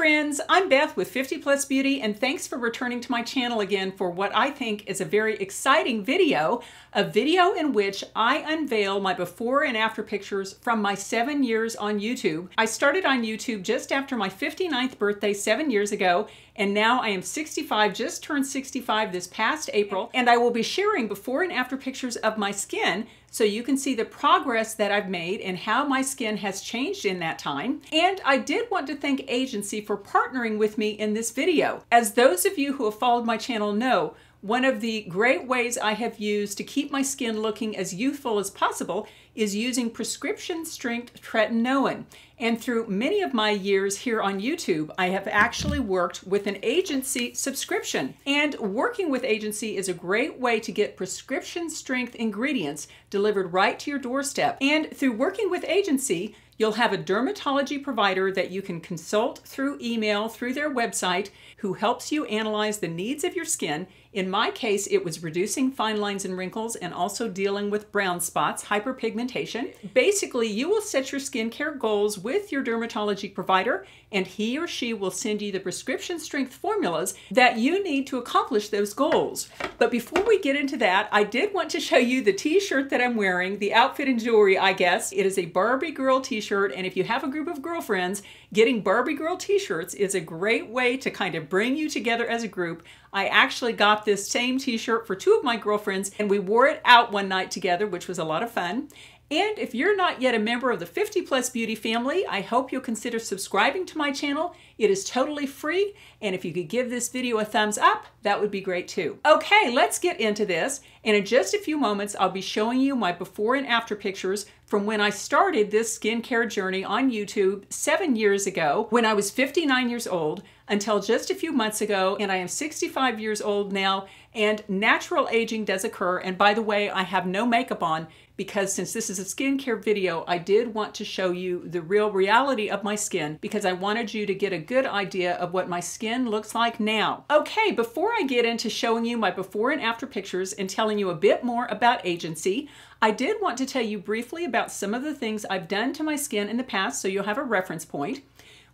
friends, I'm Beth with 50 Plus Beauty and thanks for returning to my channel again for what I think is a very exciting video, a video in which I unveil my before and after pictures from my seven years on YouTube. I started on YouTube just after my 59th birthday seven years ago and now I am 65, just turned 65 this past April, and I will be sharing before and after pictures of my skin so you can see the progress that I've made and how my skin has changed in that time. And I did want to thank Agency for partnering with me in this video. As those of you who have followed my channel know, one of the great ways I have used to keep my skin looking as youthful as possible is using prescription strength tretinoin. And through many of my years here on YouTube, I have actually worked with an agency subscription. And working with agency is a great way to get prescription strength ingredients delivered right to your doorstep. And through working with agency, You'll have a dermatology provider that you can consult through email through their website who helps you analyze the needs of your skin. In my case, it was reducing fine lines and wrinkles and also dealing with brown spots, hyperpigmentation. Basically, you will set your skincare goals with your dermatology provider and he or she will send you the prescription strength formulas that you need to accomplish those goals. But before we get into that, I did want to show you the t-shirt that I'm wearing, the outfit and jewelry, I guess. It is a Barbie girl t-shirt, and if you have a group of girlfriends, getting Barbie girl t-shirts is a great way to kind of bring you together as a group. I actually got this same t-shirt for two of my girlfriends, and we wore it out one night together, which was a lot of fun. And if you're not yet a member of the 50 Plus Beauty family, I hope you'll consider subscribing to my channel. It is totally free, and if you could give this video a thumbs up, that would be great too. Okay, let's get into this. And in just a few moments, I'll be showing you my before and after pictures from when I started this skincare journey on YouTube seven years ago when I was 59 years old until just a few months ago, and I am 65 years old now, and natural aging does occur. And by the way, I have no makeup on because since this is a skincare video, I did want to show you the real reality of my skin because I wanted you to get a good idea of what my skin looks like now. Okay, before I get into showing you my before and after pictures and telling you a bit more about agency, I did want to tell you briefly about some of the things I've done to my skin in the past so you'll have a reference point.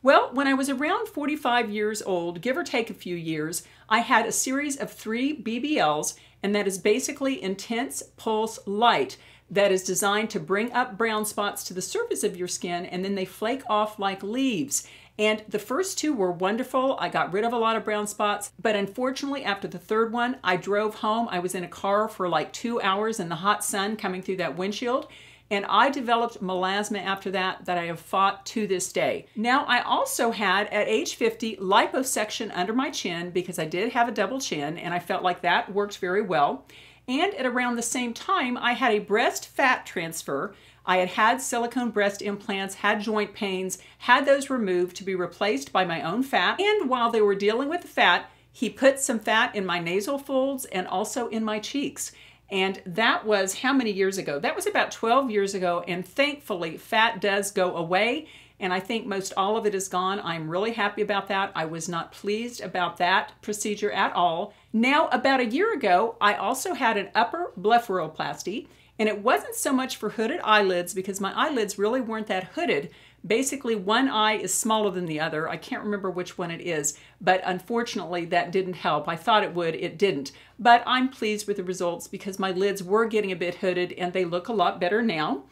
Well, when I was around 45 years old, give or take a few years, I had a series of three BBLs, and that is basically intense pulse light that is designed to bring up brown spots to the surface of your skin and then they flake off like leaves. And the first two were wonderful. I got rid of a lot of brown spots, but unfortunately, after the third one, I drove home. I was in a car for like two hours in the hot sun coming through that windshield. And I developed melasma after that that I have fought to this day. Now, I also had at age 50 liposuction under my chin because I did have a double chin and I felt like that worked very well. And at around the same time, I had a breast fat transfer. I had had silicone breast implants, had joint pains, had those removed to be replaced by my own fat. And while they were dealing with the fat, he put some fat in my nasal folds and also in my cheeks. And that was how many years ago? That was about 12 years ago. And thankfully, fat does go away and I think most all of it is gone. I'm really happy about that. I was not pleased about that procedure at all. Now, about a year ago, I also had an upper blepharoplasty, and it wasn't so much for hooded eyelids because my eyelids really weren't that hooded. Basically, one eye is smaller than the other. I can't remember which one it is, but unfortunately, that didn't help. I thought it would, it didn't. But I'm pleased with the results because my lids were getting a bit hooded and they look a lot better now.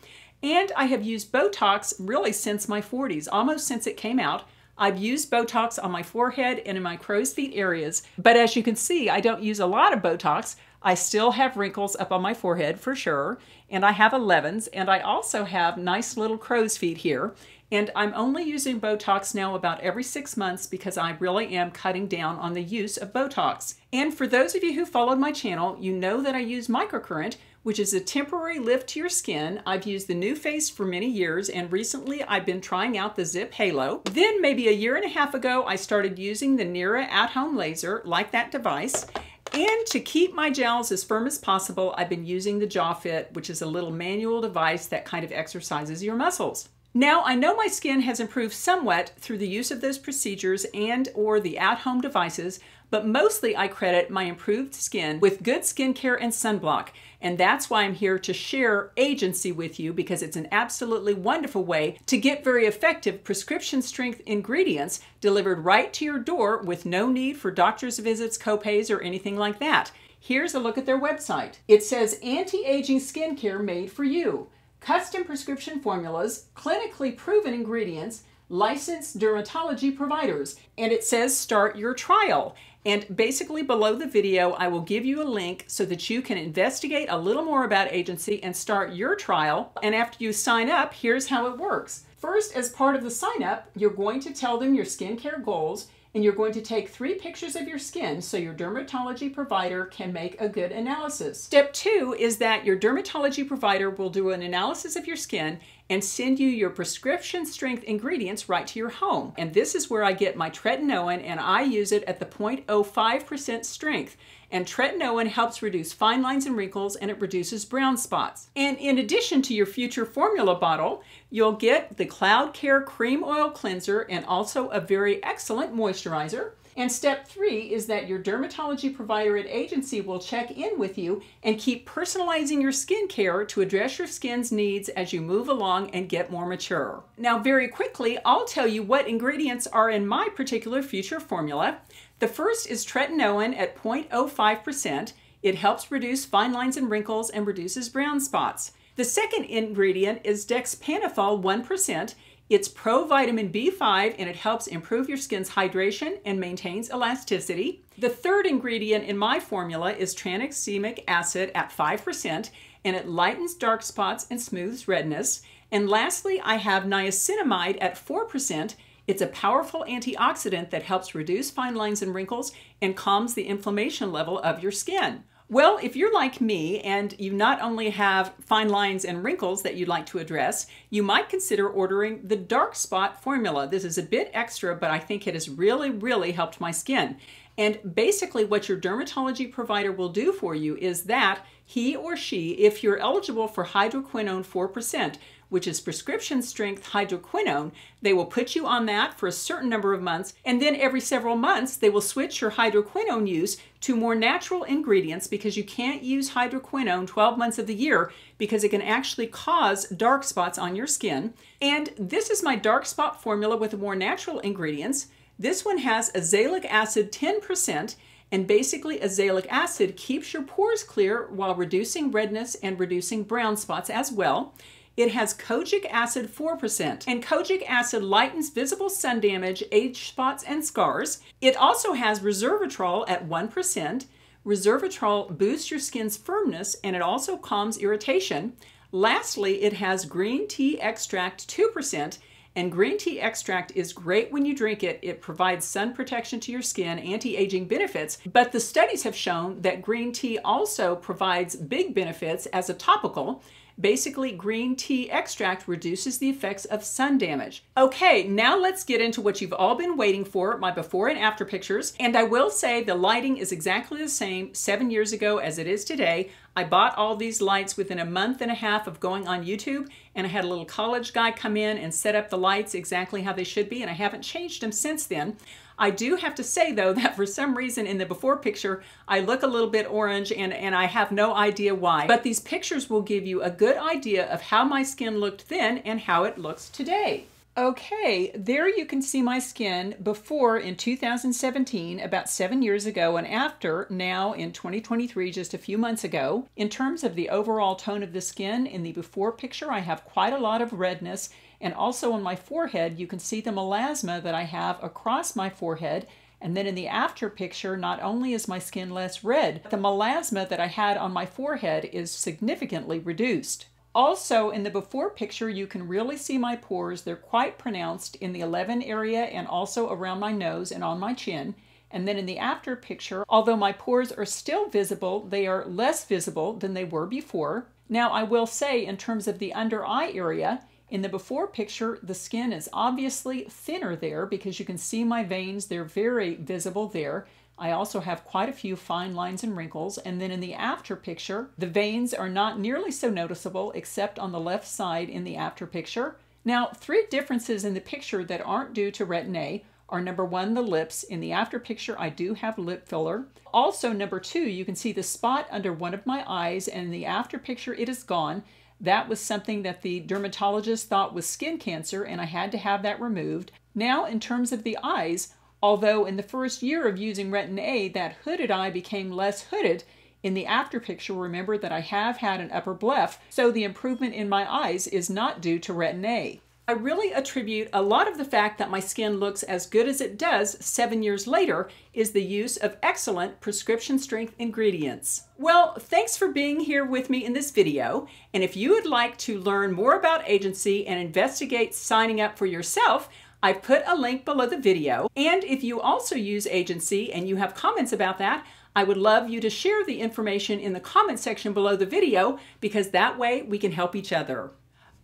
And I have used Botox really since my 40s, almost since it came out. I've used Botox on my forehead and in my crow's feet areas, but as you can see, I don't use a lot of Botox. I still have wrinkles up on my forehead for sure, and I have 11s, and I also have nice little crow's feet here. And I'm only using Botox now about every six months because I really am cutting down on the use of Botox. And for those of you who followed my channel, you know that I use microcurrent, which is a temporary lift to your skin. I've used the NuFace for many years, and recently I've been trying out the ZIIP Halo. Then maybe a year and a half ago, I started using the Nira at-home laser, like that device. And to keep my gels as firm as possible, I've been using the JawFit, which is a little manual device that kind of exercises your muscles. Now, I know my skin has improved somewhat through the use of those procedures and or the at-home devices, but mostly I credit my improved skin with good skincare and sunblock. And that's why I'm here to share agency with you because it's an absolutely wonderful way to get very effective prescription strength ingredients delivered right to your door with no need for doctor's visits, copays, or anything like that. Here's a look at their website. It says anti-aging skincare made for you custom prescription formulas, clinically proven ingredients, licensed dermatology providers. And it says start your trial. And basically below the video, I will give you a link so that you can investigate a little more about agency and start your trial. And after you sign up, here's how it works. First, as part of the sign up, you're going to tell them your skincare goals and you're going to take three pictures of your skin so your dermatology provider can make a good analysis. Step two is that your dermatology provider will do an analysis of your skin and send you your prescription strength ingredients right to your home. And this is where I get my tretinoin and I use it at the 0.05% strength. And tretinoin helps reduce fine lines and wrinkles and it reduces brown spots. And in addition to your future formula bottle, you'll get the Cloud Care Cream Oil Cleanser and also a very excellent moisturizer. And step three is that your dermatology provider at agency will check in with you and keep personalizing your skincare to address your skin's needs as you move along and get more mature. Now, very quickly, I'll tell you what ingredients are in my particular future formula. The first is tretinoin at 0.05%. It helps reduce fine lines and wrinkles and reduces brown spots. The second ingredient is dexpanthenol 1%. It's provitamin B5 and it helps improve your skin's hydration and maintains elasticity. The third ingredient in my formula is tranexamic acid at 5% and it lightens dark spots and smooths redness. And lastly, I have niacinamide at 4%. It's a powerful antioxidant that helps reduce fine lines and wrinkles and calms the inflammation level of your skin. Well, if you're like me and you not only have fine lines and wrinkles that you'd like to address, you might consider ordering the Dark Spot formula. This is a bit extra, but I think it has really, really helped my skin. And basically, what your dermatology provider will do for you is that he or she, if you're eligible for hydroquinone 4%, which is prescription strength hydroquinone. They will put you on that for a certain number of months, and then every several months, they will switch your hydroquinone use to more natural ingredients because you can't use hydroquinone 12 months of the year because it can actually cause dark spots on your skin. And this is my dark spot formula with more natural ingredients. This one has azelaic acid 10%. And basically, azelaic acid keeps your pores clear while reducing redness and reducing brown spots as well. It has kojic acid 4%, and kojic acid lightens visible sun damage, age spots, and scars. It also has resveratrol at 1%. Resveratrol boosts your skin's firmness and it also calms irritation. Lastly, it has green tea extract 2%, and green tea extract is great when you drink it. It provides sun protection to your skin, anti aging benefits. But the studies have shown that green tea also provides big benefits as a topical. Basically, green tea extract reduces the effects of sun damage. Okay, now let's get into what you've all been waiting for, my before and after pictures. And I will say the lighting is exactly the same seven years ago as it is today. I bought all these lights within a month and a half of going on YouTube, and I had a little college guy come in and set up the lights exactly how they should be, and I haven't changed them since then. I do have to say though that for some reason in the before picture I look a little bit orange and, and I have no idea why. But these pictures will give you a good idea of how my skin looked then and how it looks today. Okay, there you can see my skin before in 2017, about seven years ago, and after now in 2023, just a few months ago. In terms of the overall tone of the skin, in the before picture, I have quite a lot of redness and also on my forehead, you can see the melasma that I have across my forehead. And then in the after picture, not only is my skin less red, but the melasma that I had on my forehead is significantly reduced. Also, in the before picture, you can really see my pores. They're quite pronounced in the 11 area and also around my nose and on my chin. And then in the after picture, although my pores are still visible, they are less visible than they were before. Now, I will say, in terms of the under eye area, in the before picture, the skin is obviously thinner there because you can see my veins. They're very visible there. I also have quite a few fine lines and wrinkles. And then in the after picture, the veins are not nearly so noticeable except on the left side in the after picture. Now, three differences in the picture that aren't due to Retin-A are number one, the lips. In the after picture, I do have lip filler. Also, number two, you can see the spot under one of my eyes, and in the after picture, it is gone. That was something that the dermatologist thought was skin cancer, and I had to have that removed. Now, in terms of the eyes, although in the first year of using Retin-A, that hooded eye became less hooded, in the after picture, remember that I have had an upper bleph, so the improvement in my eyes is not due to Retin-A. I really attribute a lot of the fact that my skin looks as good as it does seven years later is the use of excellent prescription strength ingredients. Well, thanks for being here with me in this video. And if you would like to learn more about agency and investigate signing up for yourself, I've put a link below the video. And if you also use agency and you have comments about that, I would love you to share the information in the comment section below the video because that way we can help each other.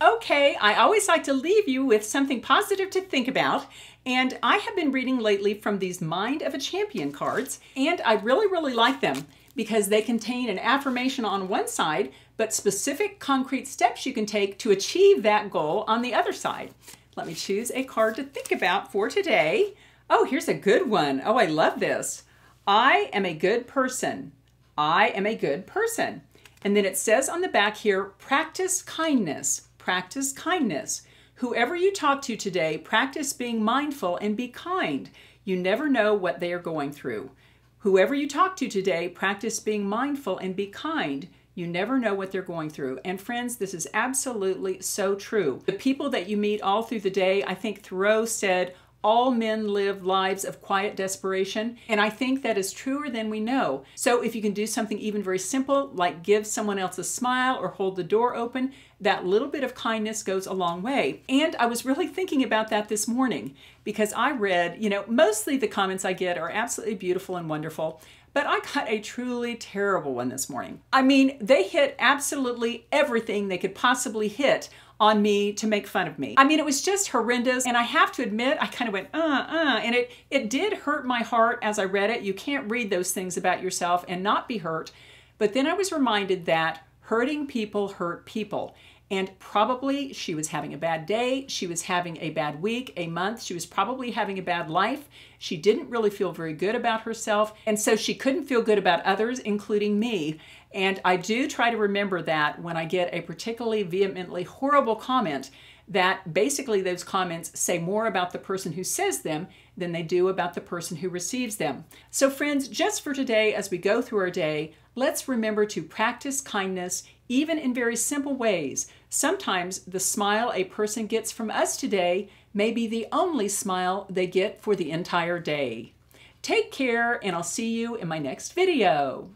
Okay, I always like to leave you with something positive to think about, and I have been reading lately from these Mind of a Champion cards, and I really, really like them because they contain an affirmation on one side, but specific concrete steps you can take to achieve that goal on the other side. Let me choose a card to think about for today. Oh, here's a good one. Oh, I love this. I am a good person. I am a good person. And then it says on the back here, practice kindness practice kindness. Whoever you talk to today, practice being mindful and be kind. You never know what they are going through. Whoever you talk to today, practice being mindful and be kind. You never know what they're going through. And friends, this is absolutely so true. The people that you meet all through the day, I think Thoreau said, all men live lives of quiet desperation, and I think that is truer than we know. So, if you can do something even very simple, like give someone else a smile or hold the door open, that little bit of kindness goes a long way. And I was really thinking about that this morning because I read, you know, mostly the comments I get are absolutely beautiful and wonderful. But I got a truly terrible one this morning. I mean, they hit absolutely everything they could possibly hit on me to make fun of me. I mean, it was just horrendous. And I have to admit, I kind of went, uh, uh, and it, it did hurt my heart as I read it. You can't read those things about yourself and not be hurt. But then I was reminded that hurting people hurt people. And probably she was having a bad day, she was having a bad week, a month, she was probably having a bad life. She didn't really feel very good about herself, and so she couldn't feel good about others, including me. And I do try to remember that when I get a particularly vehemently horrible comment, that basically those comments say more about the person who says them than they do about the person who receives them. So, friends, just for today, as we go through our day, let's remember to practice kindness even in very simple ways. Sometimes the smile a person gets from us today may be the only smile they get for the entire day. Take care, and I'll see you in my next video.